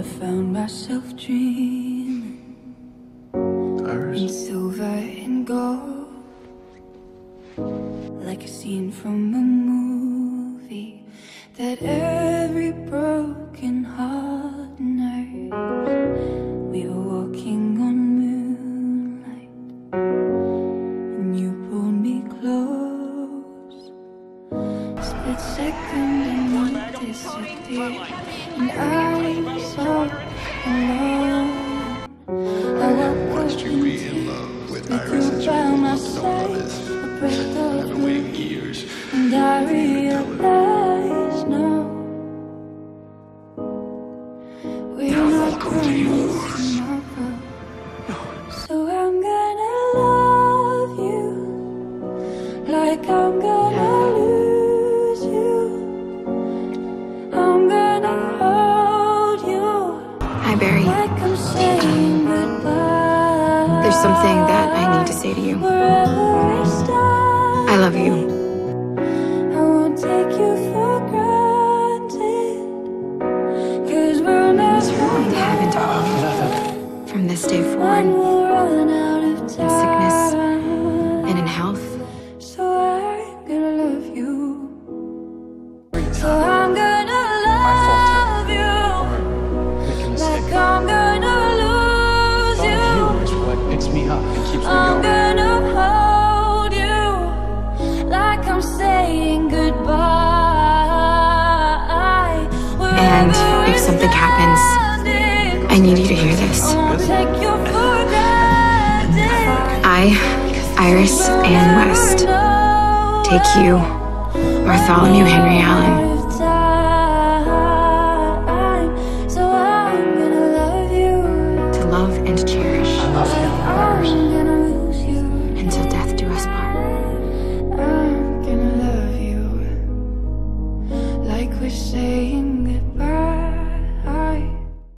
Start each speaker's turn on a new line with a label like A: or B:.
A: I found myself dreaming in silver and gold, like a scene from a movie that every Split second and you disappeared, and I'm so alone. I woke up
B: you be in love with Iris as you on all
A: side,
B: this. I've been waiting years.
A: and I realize now we're not promised tomorrow.
C: Barry.
A: like I'm saying goodbye.
C: There's something that I need to say to you.
A: I
C: love you.
A: I won't take you for granted. Cause we'll
C: What's
A: never
C: going to happen to all you from this day forward, And if something happens, I need you to hear this. I, Iris Ann West, take you, Bartholomew Henry Allen, to love and cherish
A: saying goodbye.